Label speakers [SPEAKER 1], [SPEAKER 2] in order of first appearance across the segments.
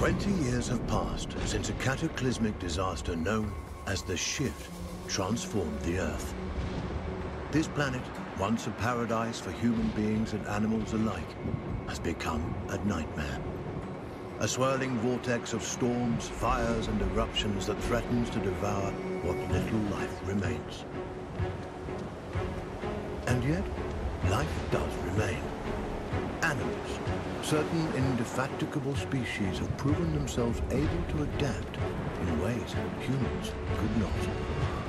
[SPEAKER 1] Twenty years have passed since a cataclysmic disaster known as the Shift transformed the Earth. This planet, once a paradise for human beings and animals alike, has become a nightmare. A swirling vortex of storms, fires and eruptions that threatens to devour what little life remains. And yet, life does remain. Animals, certain indefatigable species have proven themselves able to adapt in ways humans could not.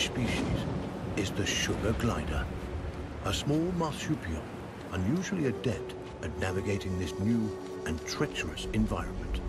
[SPEAKER 1] Species is the sugar glider, a small marsupial unusually adept at navigating this new and treacherous environment.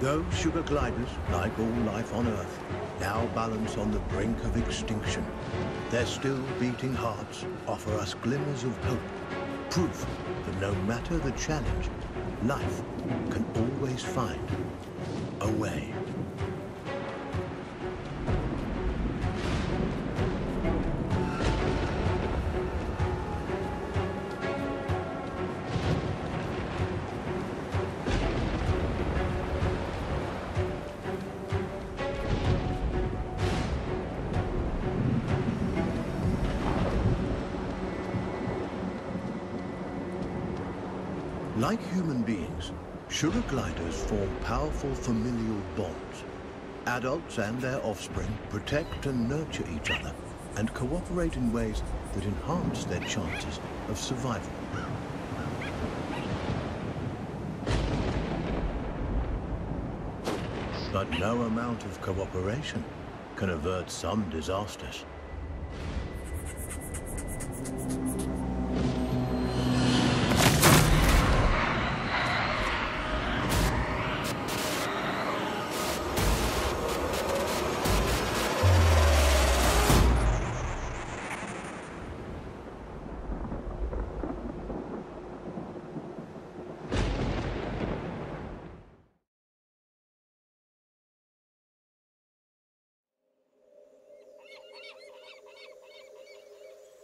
[SPEAKER 1] Those sugar gliders, like all life on Earth, now balance on the brink of extinction. Their still beating hearts offer us glimmers of hope, proof that no matter the challenge, life can always find a way. Like human beings, sugar gliders form powerful familial bonds. Adults and their offspring protect and nurture each other and cooperate in ways that enhance their chances of survival. But no amount of cooperation can avert some disasters.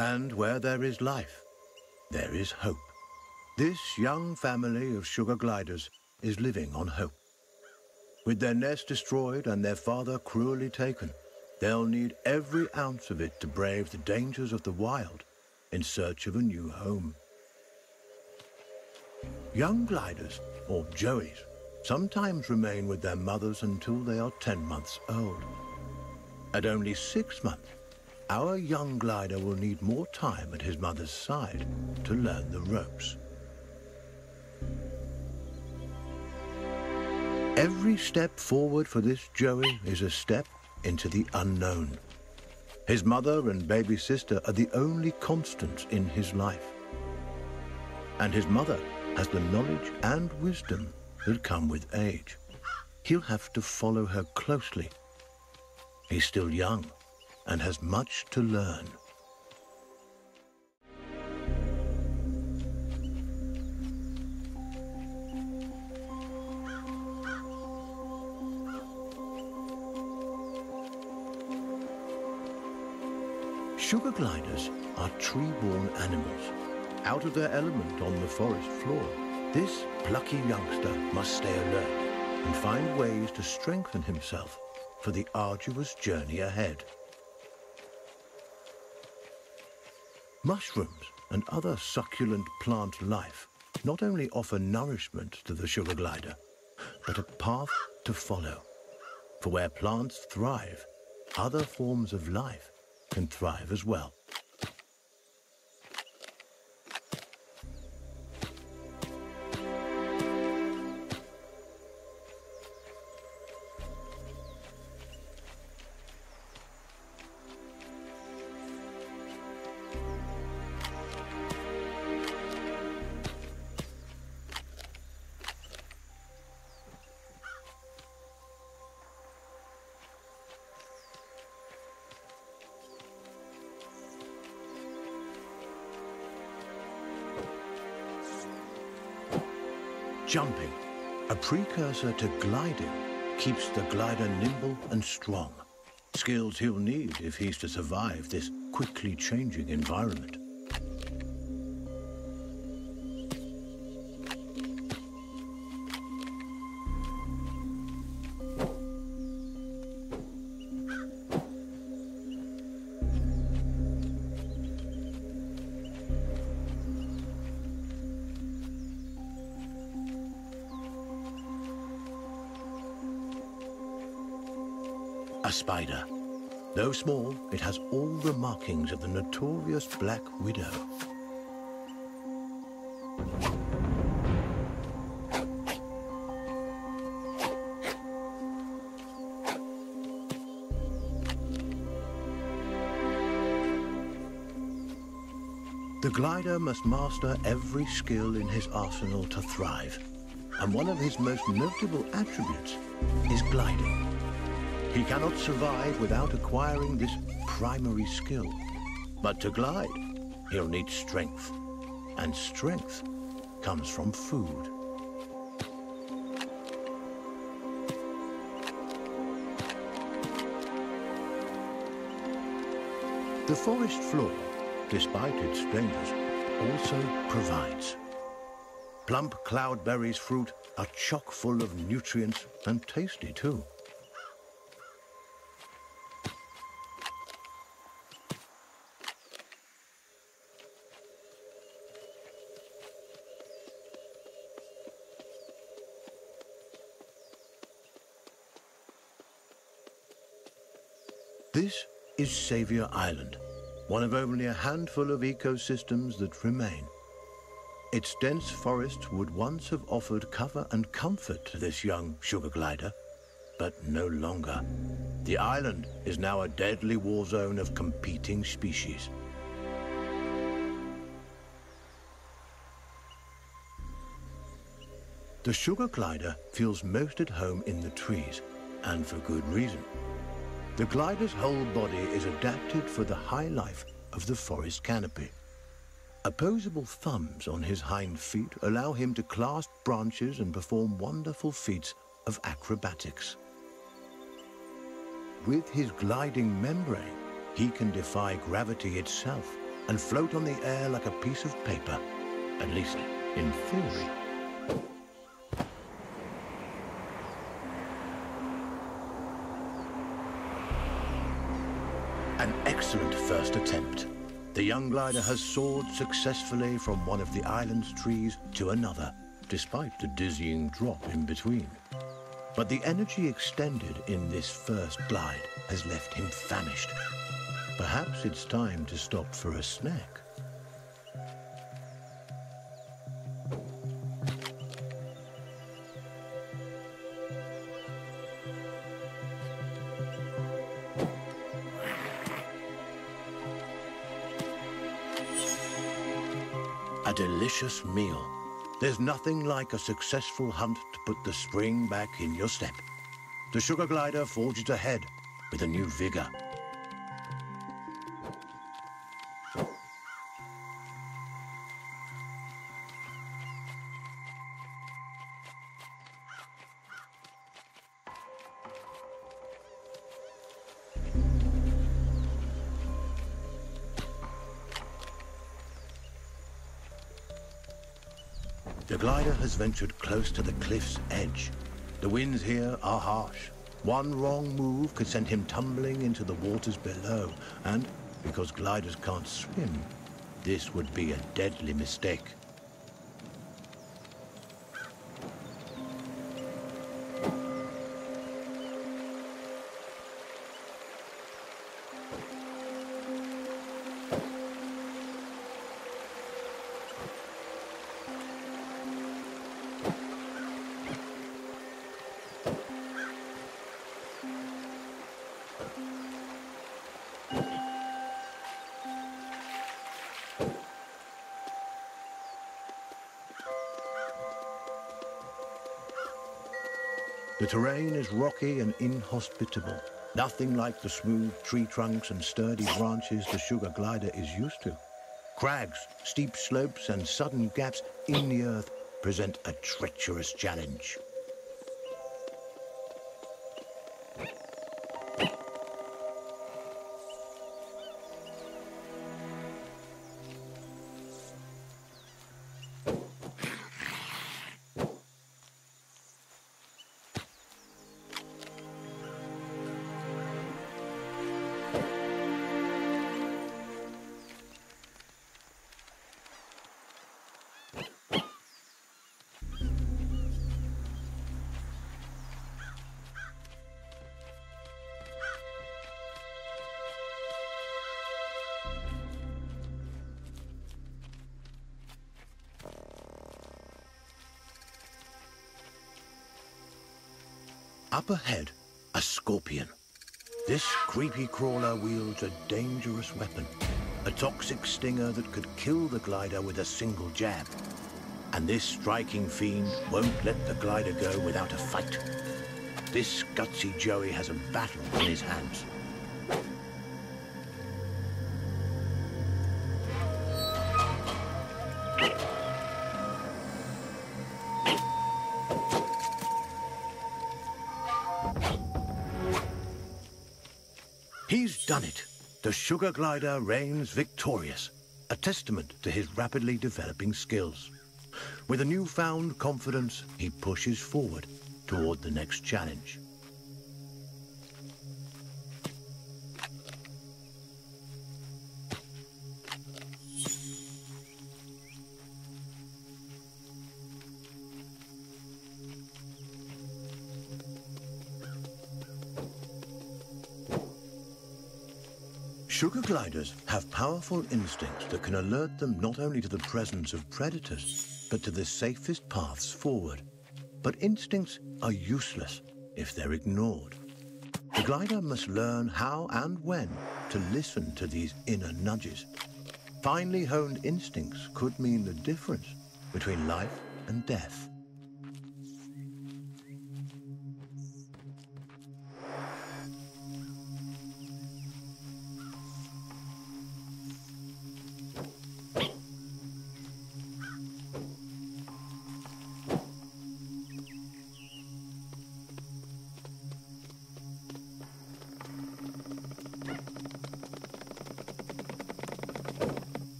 [SPEAKER 1] And where there is life, there is hope. This young family of sugar gliders is living on hope. With their nest destroyed and their father cruelly taken, they'll need every ounce of it to brave the dangers of the wild in search of a new home. Young gliders, or joeys, sometimes remain with their mothers until they are 10 months old. At only six months, our young glider will need more time at his mother's side to learn the ropes. Every step forward for this Joey is a step into the unknown. His mother and baby sister are the only constants in his life. And his mother has the knowledge and wisdom that come with age. He'll have to follow her closely. He's still young and has much to learn. Sugar gliders are tree-born animals. Out of their element on the forest floor, this plucky youngster must stay alert and find ways to strengthen himself for the arduous journey ahead. Mushrooms and other succulent plant life not only offer nourishment to the sugar glider, but a path to follow. For where plants thrive, other forms of life can thrive as well. Jumping, a precursor to gliding, keeps the glider nimble and strong. Skills he'll need if he's to survive this quickly changing environment. A spider. Though small, it has all the markings of the notorious Black Widow. The glider must master every skill in his arsenal to thrive. And one of his most notable attributes is gliding. He cannot survive without acquiring this primary skill. But to glide, he'll need strength. And strength comes from food. The forest floor, despite its dangers, also provides. Plump cloudberries fruit are chock full of nutrients and tasty too. This is Savior Island, one of only a handful of ecosystems that remain. Its dense forests would once have offered cover and comfort to this young sugar glider, but no longer. The island is now a deadly war zone of competing species. The sugar glider feels most at home in the trees, and for good reason. The glider's whole body is adapted for the high life of the forest canopy. Opposable thumbs on his hind feet allow him to clasp branches and perform wonderful feats of acrobatics. With his gliding membrane, he can defy gravity itself and float on the air like a piece of paper, at least in theory. An excellent first attempt. The young glider has soared successfully from one of the island's trees to another, despite the dizzying drop in between. But the energy extended in this first glide has left him famished. Perhaps it's time to stop for a snack. A delicious meal. There's nothing like a successful hunt to put the spring back in your step. The sugar glider forges ahead with a new vigor. Ventured close to the cliff's edge. The winds here are harsh. One wrong move could send him tumbling into the waters below, and because gliders can't swim, this would be a deadly mistake. The terrain is rocky and inhospitable. Nothing like the smooth tree trunks and sturdy branches the sugar glider is used to. Crags, steep slopes and sudden gaps in the earth present a treacherous challenge. Up ahead, a scorpion. This creepy crawler wields a dangerous weapon, a toxic stinger that could kill the glider with a single jab. And this striking fiend won't let the glider go without a fight. This gutsy Joey has a battle in his hands. The sugar glider reigns victorious, a testament to his rapidly developing skills. With a newfound confidence, he pushes forward toward the next challenge. Sugar gliders have powerful instincts that can alert them not only to the presence of predators, but to the safest paths forward. But instincts are useless if they're ignored. The glider must learn how and when to listen to these inner nudges. Finely honed instincts could mean the difference between life and death.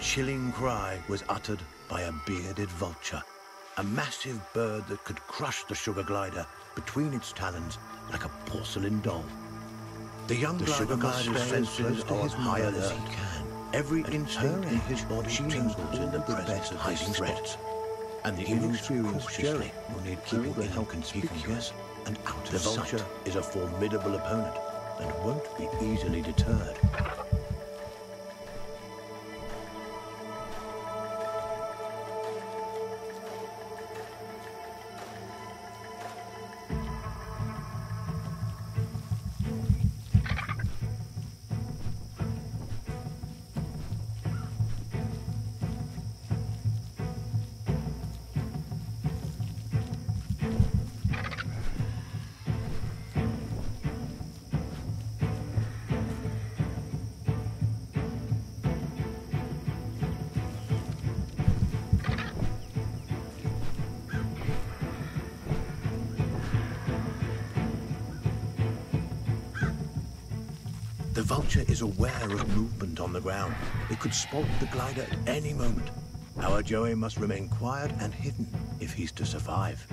[SPEAKER 1] Chilling cry was uttered by a bearded vulture, a massive bird that could crush the sugar glider between its talons like a porcelain doll. The young the sugar glider's senses are as high as he can. Every instinct in his body tingles in the presence of hiding threats. And the inexperienced Jerry will need keeping the help get and out of The vulture is a formidable opponent and won't be easily deterred. The vulture is aware of movement on the ground. It could spot the glider at any moment. Our Joey must remain quiet and hidden if he's to survive.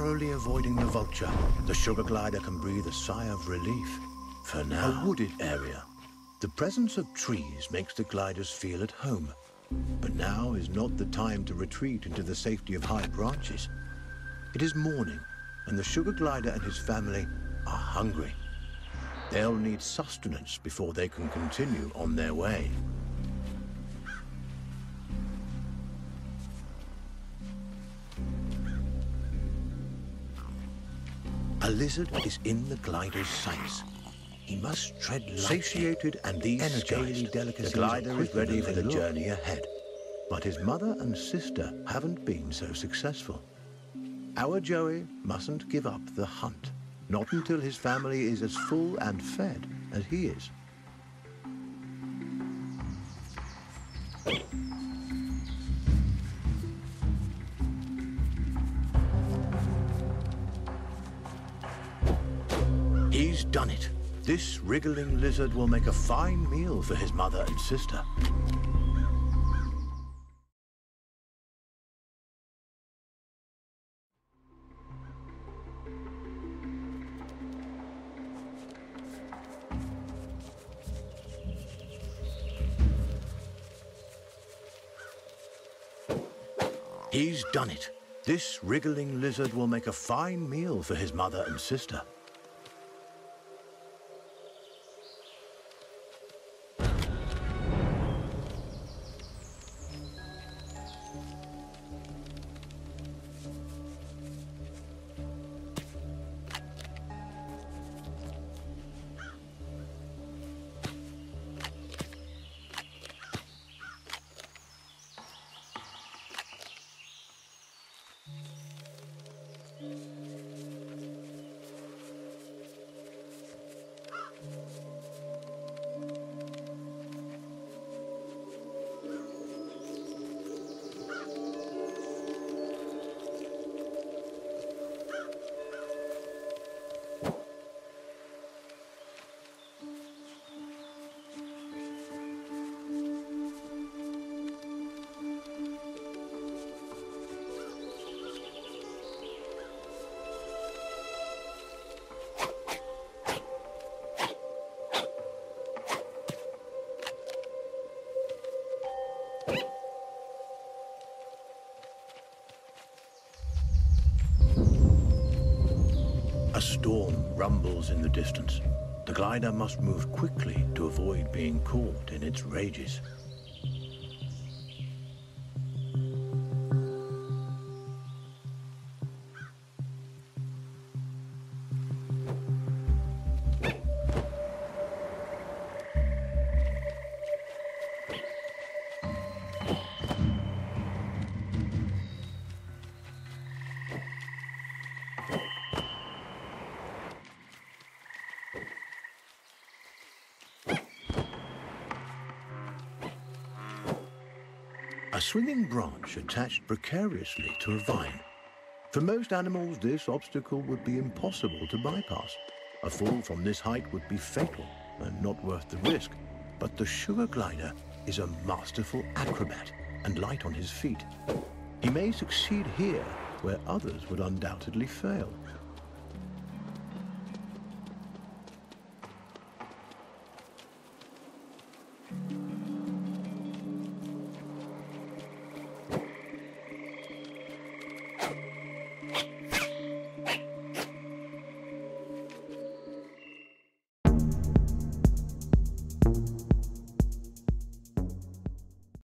[SPEAKER 1] Narrowly avoiding the vulture, the sugar glider can breathe a sigh of relief. For now, a wooded area. The presence of trees makes the gliders feel at home. But now is not the time to retreat into the safety of high branches. It is morning, and the sugar glider and his family are hungry. They'll need sustenance before they can continue on their way. A lizard is in the glider's sights. He must tread lightly. Satiated and these energized, the glider is ready for the look. journey ahead. But his mother and sister haven't been so successful. Our Joey mustn't give up the hunt, not until his family is as full and fed as he is. He's done it. This wriggling lizard will make a fine meal for his mother and sister. He's done it. This wriggling lizard will make a fine meal for his mother and sister. Storm rumbles in the distance. The glider must move quickly to avoid being caught in its rages. A swinging branch attached precariously to a vine. For most animals, this obstacle would be impossible to bypass. A fall from this height would be fatal and not worth the risk. But the sugar glider is a masterful acrobat and light on his feet. He may succeed here where others would undoubtedly fail.